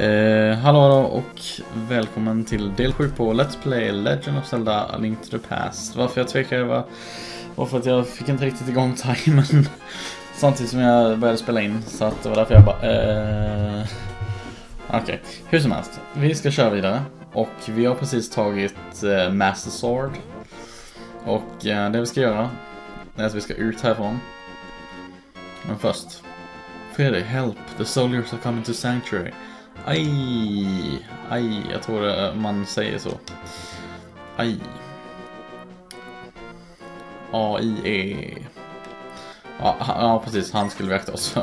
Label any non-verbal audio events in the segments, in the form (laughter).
Eh, hallå då och välkommen till del 7 på Let's Play Legend of Zelda A Link to the Past. Varför jag tvekade var, var för att jag fick inte riktigt igång (laughs) timern samtidigt som jag började spela in. Så att det var därför jag bara... Eh... Okej, okay. hur som helst. Vi ska köra vidare. Och vi har precis tagit eh, Master Sword. Och eh, det vi ska göra är att vi ska ut härifrån. Men först. Fredrik, help! The soldiers are coming to Sanctuary. Aj, aj, jag tror eh, man säger så. Aj. A-I-E. Ja, ja, precis. Han skulle väcka oss.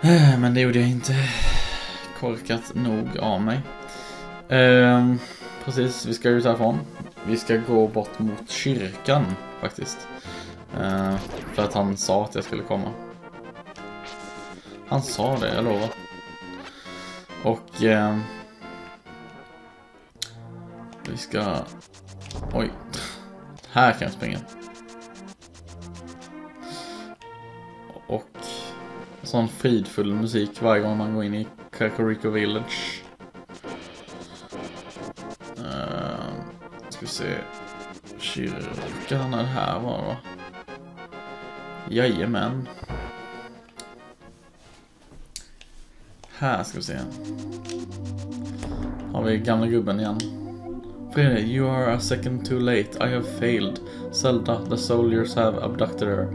Eh, men det gjorde jag inte. Korkat nog av mig. Ehm, precis, vi ska ut härifrån. Vi ska gå bort mot kyrkan faktiskt. Ehm, för att han sa att jag skulle komma. Han sa det, jag lovar. Och... Eh, vi ska... Oj. Här kan jag springa. Och... Sån fridfull musik varje gång man går in i Kakariko Village. Uh, ska vi se. Kyrkan är det här var va? Jajamän. Här ska vi se. Har vi gamla gubben igen. Fredrik, you are a second too late. I have failed. Zelda, the soldiers have abducted her.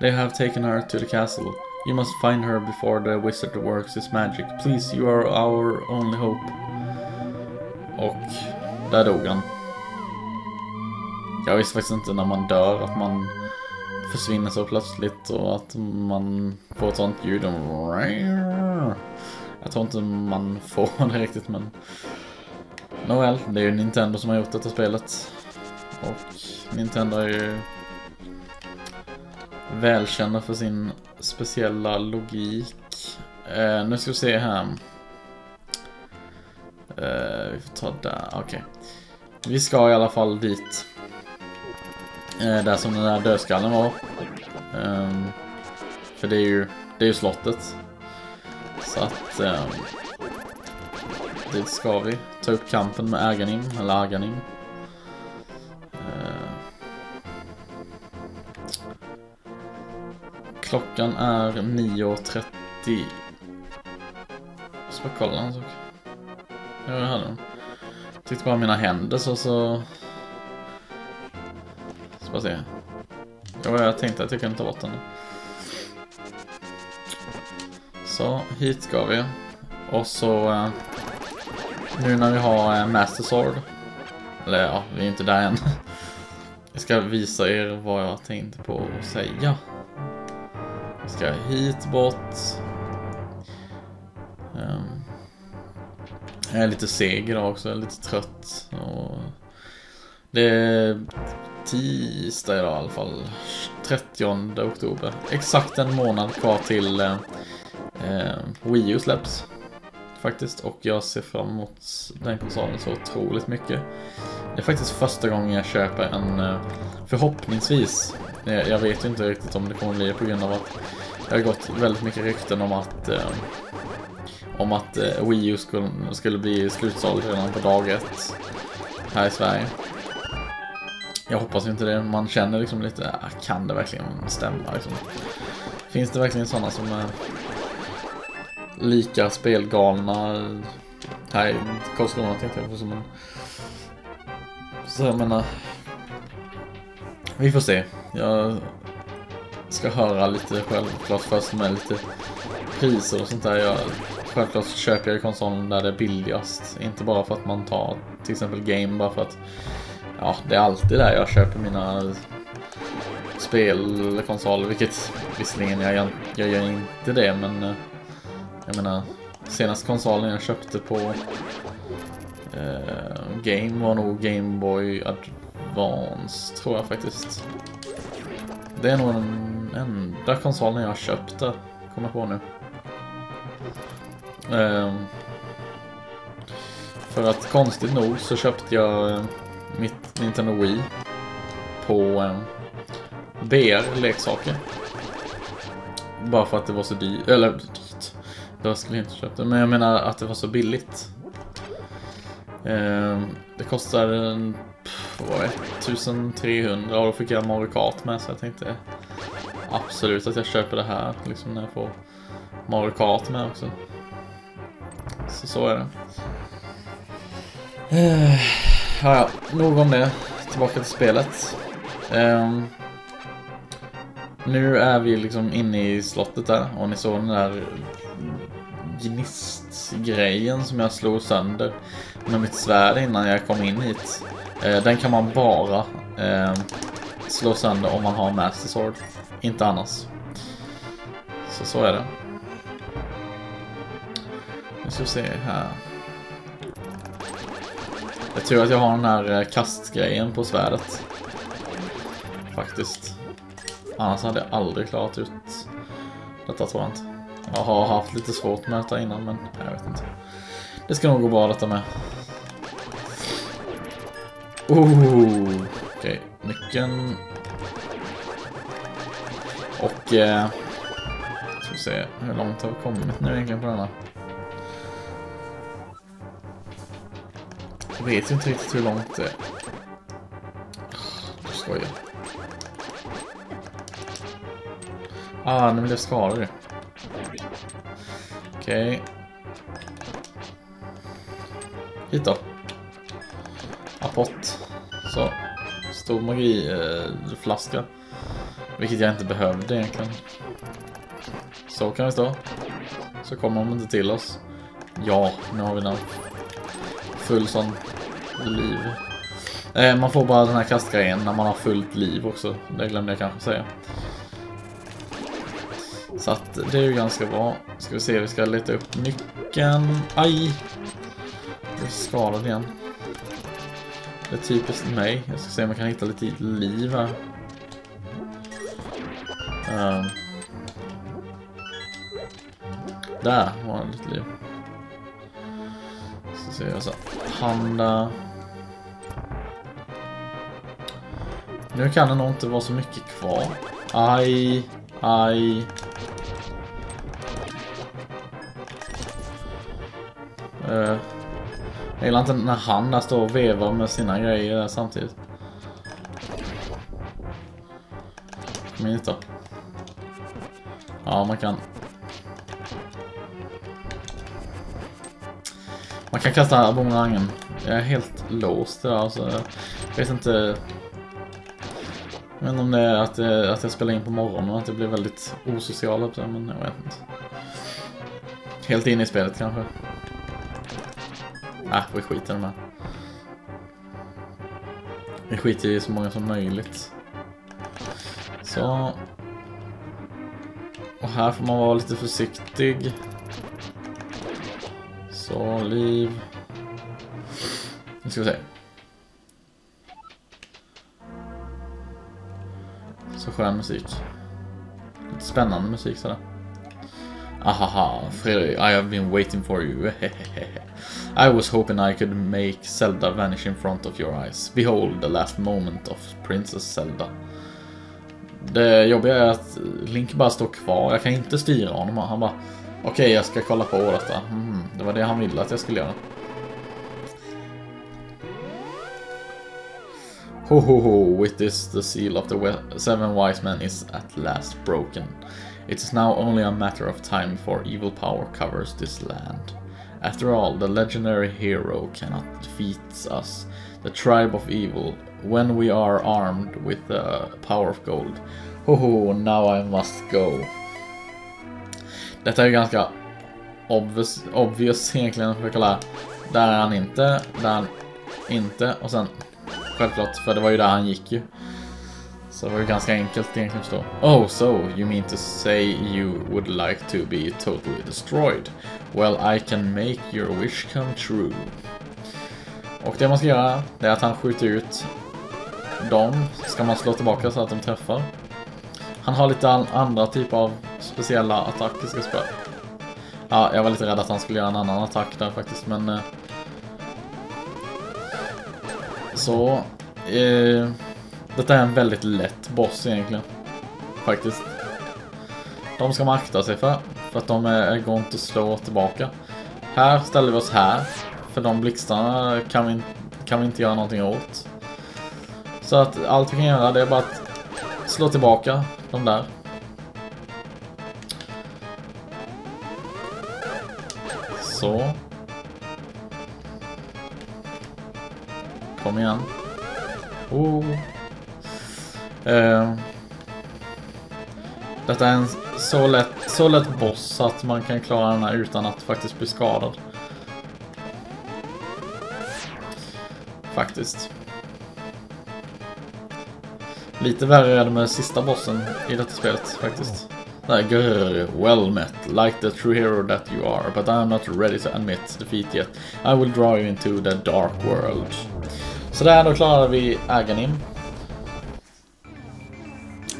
They have taken her to the castle. You must find her before the wizard works his magic. Please, you are our only hope. Och där dog han. Jag visste faktiskt inte när man dör att man försvinner så plötsligt och att man får ett sånt ljud. Jag tror inte man får (laughs) det riktigt men... Nåväl, det är ju Nintendo som har gjort detta spelet. Och Nintendo är ju välkända för sin speciella logik. Eh, nu ska vi se här. Eh, vi får ta där, okej. Okay. Vi ska i alla fall dit. Eh, där som den där dödskallen var. Um, för det är ju, det är ju slottet. Så att... Um, dit ska vi. Ta upp kampen med Aganim, eller Aganim. Uh, ehm. klockan är 9.30. Jag ska bara kolla en sak. Ja, jag hade den. Tittar bara mina händer så så... Ska se. Jag tänkte att jag kunde ta bort den. Så, hit ska vi. Och så... Eh, nu när vi har eh, Master Sword. Eller ja, vi är inte där än. (laughs) Jag ska visa er vad jag tänkte på att säga. Jag ska hit bort. Ehm, jag är lite seg idag också, jag är lite trött. Och det är tisdag idag i alla fall. 30 oktober. Exakt en månad kvar till eh, eh, Wii U släpps. Faktiskt. Och jag ser fram emot den konsolen så otroligt mycket. Det är faktiskt första gången jag köper en, eh, förhoppningsvis, eh, jag vet ju inte riktigt om det kommer bli på grund av att det har gått väldigt mycket rykten om att eh, om att eh, Wii U skulle, skulle bli slutsåld redan på dag ett här i Sverige. Jag hoppas inte det. Man känner liksom lite, ah, kan det verkligen stämma? Liksom? Finns det verkligen sådana som är lika spelgalna här i Karlskrona tänkte jag på som en... Så jag menar... Vi får se. Jag ska höra lite självklart först med lite priser och sånt där. Jag, självklart köper jag konsolen där det är billigast. Inte bara för att man tar till exempel game bara för att ja, det är alltid där jag köper mina spelkonsoler, vilket visserligen jag, jag gör inte det, men eh, jag menar, senaste konsolen jag köpte på eh, Game var nog Game Boy Advance, tror jag faktiskt. Det är nog den enda konsolen jag köpte, kommer jag på nu. Eh, för att konstigt nog så köpte jag eh, mitt Nintendo Wii på eh, BR leksaker. Bara för att det var så dyrt, eller dyrt. Då skulle jag inte köpt det. Men jag menar att det var så billigt. Eh, det kostar en, pff, vad var det, 1300 och då fick jag Mario Kart med så jag tänkte absolut att jag köper det här liksom när jag får Mario Kart med också. Så så är det. Eh, ja, ja, nog om det. Tillbaka till spelet. Um, nu är vi liksom inne i slottet där och ni såg den där gnistgrejen som jag slog sönder med mitt svärd innan jag kom in hit. Uh, den kan man bara uh, slå sönder om man har Master Sword. Inte annars. Så så är det. Nu ska vi se här. Jag tror att jag har den här eh, kastgrejen på svärdet. Faktiskt. Annars hade jag aldrig klarat ut detta tror jag inte. Jag har haft lite svårt med detta innan men jag vet inte. Det ska nog gå bra detta med. Oh, Okej, okay. nyckeln. Och... Eh, ska vi se, hur långt har vi kommit nu egentligen på denna? Jag vet inte riktigt hur långt det är. Jag skojar. Ah, nu blev jag skadad Okej. Okay. Hit då. Apott. Så. Stor magiflaska. Eh, vilket jag inte behövde egentligen. Så kan vi stå. Så kommer de inte till oss. Ja, nu har vi den. Full sån liv. Eh, man får bara den här kastgrejen när man har fullt liv också. Det glömde jag kanske säga. Så att det är ju ganska bra. Ska vi se, vi ska leta upp nyckeln. Aj! Jag är skadad igen. Det är typiskt mig. Jag ska se om jag kan hitta lite liv här. Um. Där var det lite liv. Så ser jag så. Panda. Nu kan det nog inte vara så mycket kvar. Aj, aj. Uh, jag gillar inte när han där står och vevar med sina grejer där samtidigt. Kom hit då. Ja, man kan Man kan kasta bumerangen. Jag är helt låst där alltså. Jag vet inte... Jag vet inte om det är att, eh, att jag spelar in på morgonen och att det blir väldigt osocial upp men jag vet inte. Helt inne i spelet kanske. Äh, vi skiter i. Vi skiter i så många som möjligt. Så. Och här får man vara lite försiktig. Så, liv. Nu ska vi se. Så skön musik. Lite spännande musik sådär. Ahaha, Fredrik, ah, I have been waiting for you. (laughs) I was hoping I could make Zelda vanish in front of your eyes. Behold the last moment of Princess Zelda. Det jobbiga är att Link bara står kvar. Jag kan inte styra honom. Han bara Okej, okay, jag ska kolla på detta. Mm, det var det han ville att jag skulle göra. Ho ho ho, with this the seal of the seven wise men is at last broken. It is now only a matter of time before evil power covers this land. After all, the legendary hero cannot defeat us, the tribe of evil, when we are armed with the power of gold. Ho ho, now I must go. Detta är ju ganska obvious, obvious (laughs) egentligen. För kolla. Där är han inte, där är han inte och sen självklart, för det var ju där han gick ju. Så det var ju ganska enkelt egentligen förstå. Oh, so you mean to say you would like to be totally destroyed? Well, I can make your wish come true. Och det man ska göra, det är att han skjuter ut dem. Ska man slå tillbaka så att de träffar. Han har lite andra typer av speciella attacker ska spela. Ja, jag var lite rädd att han skulle göra en annan attack där faktiskt, men... Eh, så... Eh, detta är en väldigt lätt boss egentligen. Faktiskt. De ska man akta sig för. För att de är, går inte att slå tillbaka. Här ställer vi oss här. För de blixtarna kan vi, kan vi inte göra någonting åt. Så att allt vi kan göra det är bara att slå tillbaka de där. Så. Kom igen. Oh. Uh. Detta är en så lätt, så lätt boss att man kan klara den här utan att faktiskt bli skadad. Faktiskt. Lite värre är det med sista bossen i detta spelet faktiskt. Där, grr, well met, like the true hero that you are, but I'm not ready to admit defeat yet. I will draw you into the dark world. Så där, då klarade vi Aganim.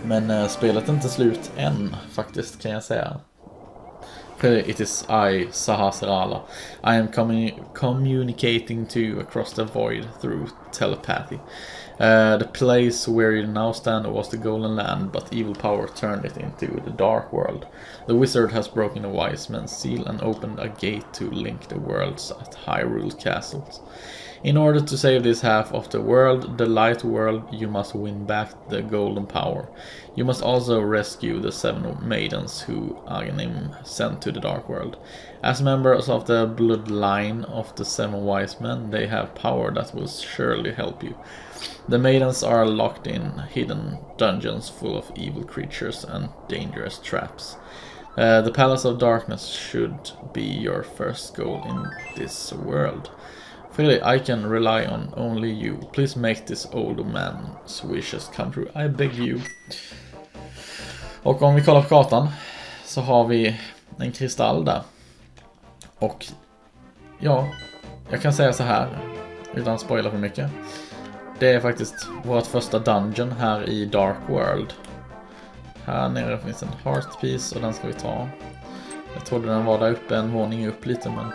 Men äh, spelet är inte slut än, faktiskt, kan jag säga. It is I, Sahasrala. I am commu communicating to you across the void through telepathy. Uh, the place where you now stand was the Golden Land, but evil power turned it into the Dark World. The wizard has broken the wise man's seal and opened a gate to link the worlds at Hyrule Castles. In order to save this half of the world, the light world, you must win back the golden power. You must also rescue the seven maidens who Aghanim sent to the dark world. As members of the bloodline of the seven wise men, they have power that will surely help you. The maidens are locked in hidden dungeons full of evil creatures and dangerous traps. Uh, the Palace of Darkness should be your first goal in this world. Freely, I can rely on only you. Please make this old man's wishes come true. I beg you. Och om vi kollar på kartan så har vi en kristall där. Och ja, jag kan säga så här utan att spoila för mycket. Det är faktiskt vårt första dungeon här i Dark World. Här nere finns en Heart Piece och den ska vi ta. Jag trodde den var där uppe, en våning upp lite men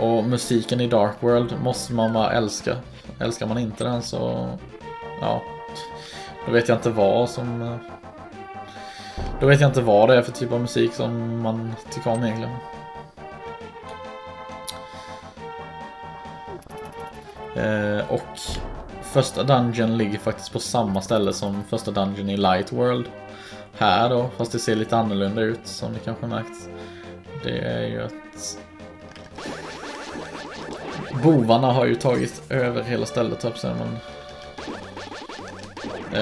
och musiken i Dark World måste man bara älska. Älskar man inte den så... Ja. Då vet jag inte vad som... Då vet jag inte vad det är för typ av musik som man tycker om egentligen. Eh, och första dungeon ligger faktiskt på samma ställe som första dungeon i Light World. Här då, fast det ser lite annorlunda ut som ni kanske märkt. Det är ju ett bovarna har ju tagit över hela stället, typ, sen man...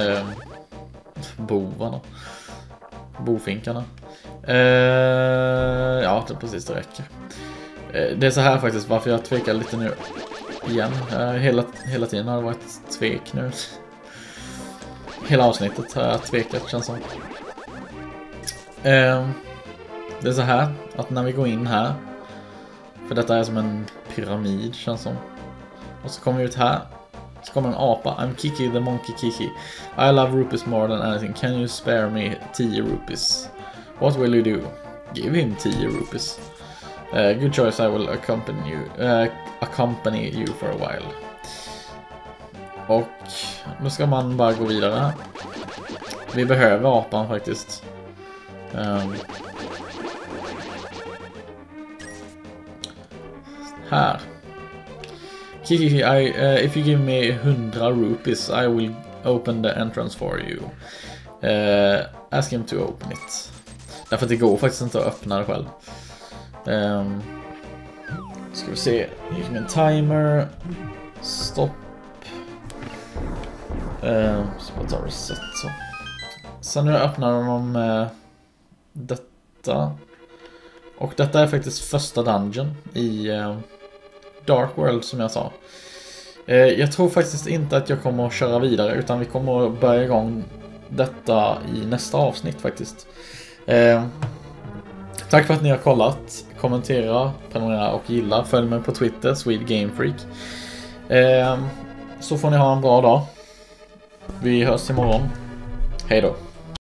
Eh, bovarna. Bofinkarna. Eh, ja, det precis, det räcker. Eh, det är så här faktiskt, varför jag tvekar lite nu igen. Eh, hela, hela tiden har det varit tvek nu. (laughs) Hela avsnittet har jag tvekat, känns som. Eh, det är så här, att när vi går in här för detta är som en pyramid känns som. Och så kommer vi ut här. Så kommer en apa. I'm Kiki the Monkey Kiki. I love rupees more than anything. Can you spare me 10 rupees? What will you do? Give him 10 rupees. Uh, good choice, I will accompany you, uh, accompany you for a while. Och nu ska man bara gå vidare. Vi behöver apan faktiskt. Um, Här. Kiki, I, uh, if you give me 100 rupees I will open the entrance for you. Uh, ask him to open it. Därför att det går faktiskt inte att öppna det själv. Um, ska vi se, gick min timer. Stopp. Uh, så bara ta reset så. Sen nu öppnar de uh, detta. Och detta är faktiskt första dungeon i uh, Dark World som jag sa. Eh, jag tror faktiskt inte att jag kommer att köra vidare utan vi kommer att börja igång detta i nästa avsnitt faktiskt. Eh, tack för att ni har kollat. Kommentera, prenumerera och gilla. Följ mig på Twitter, SwedeGameFreak. Eh, så får ni ha en bra dag. Vi hörs imorgon. Hej då.